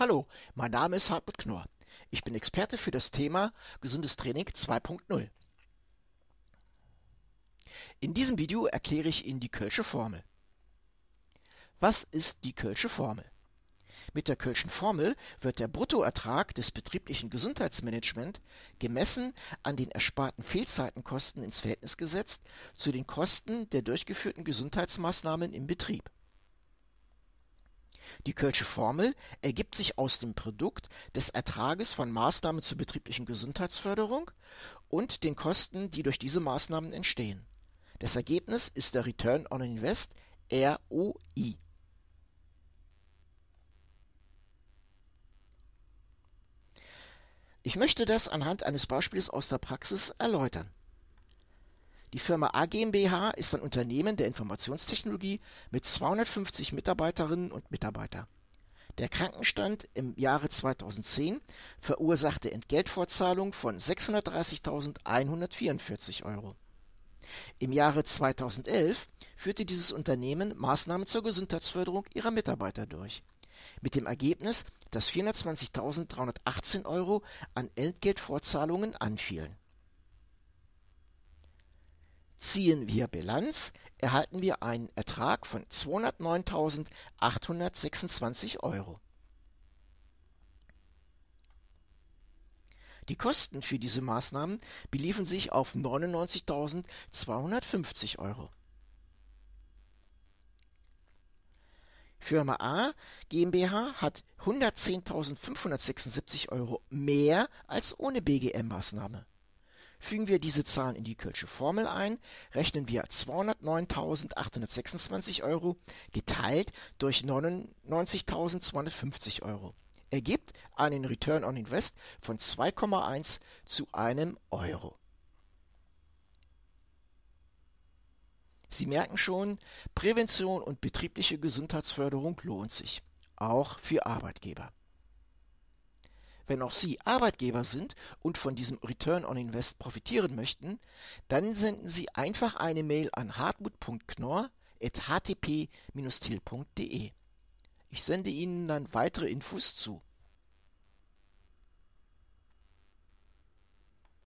Hallo, mein Name ist Hartmut Knorr. Ich bin Experte für das Thema Gesundes Training 2.0. In diesem Video erkläre ich Ihnen die Kölsche Formel. Was ist die Kölsche Formel? Mit der Kölschen Formel wird der Bruttoertrag des betrieblichen Gesundheitsmanagement gemessen an den ersparten Fehlzeitenkosten ins Verhältnis gesetzt zu den Kosten der durchgeführten Gesundheitsmaßnahmen im Betrieb. Die Kölsche Formel ergibt sich aus dem Produkt des Ertrages von Maßnahmen zur betrieblichen Gesundheitsförderung und den Kosten, die durch diese Maßnahmen entstehen. Das Ergebnis ist der Return on Invest (ROI). Ich möchte das anhand eines Beispiels aus der Praxis erläutern die Firma A GmbH ist ein Unternehmen der Informationstechnologie mit 250 Mitarbeiterinnen und Mitarbeitern. Der Krankenstand im Jahre 2010 verursachte Entgeltfortzahlungen von 630.144 Euro. Im Jahre 2011 führte dieses Unternehmen Maßnahmen zur Gesundheitsförderung ihrer Mitarbeiter durch, mit dem Ergebnis, dass 420.318 Euro an Entgeltfortzahlungen anfielen Ziehen wir Bilanz, erhalten wir einen Ertrag von 209.826 Euro. Die Kosten für diese Maßnahmen beliefen sich auf 99.250 Euro. Firma A GmbH hat 110.576 Euro mehr als ohne BGM-Maßnahme Fügen wir diese Zahlen in die Kölsche Formel ein, rechnen wir 209.826 Euro geteilt durch 99.250 Euro. Ergibt einen Return on Invest von 2,1 zu einem Euro. Sie merken schon, Prävention und betriebliche Gesundheitsförderung lohnt sich, auch für Arbeitgeber. Wenn auch Sie Arbeitgeber sind und von diesem Return on Invest profitieren möchten, dann senden Sie einfach eine Mail an hartmut.knorr.htp-til.de. Ich sende Ihnen dann weitere Infos zu